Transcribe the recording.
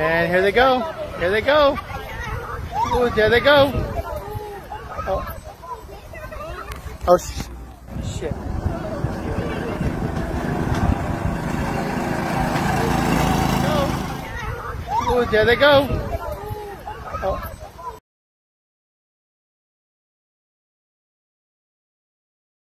And here they go. Here they go. Ooh, there they go. Oh, oh sh shit. Ooh, there they go. Oh.